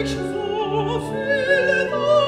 ich so viele Worte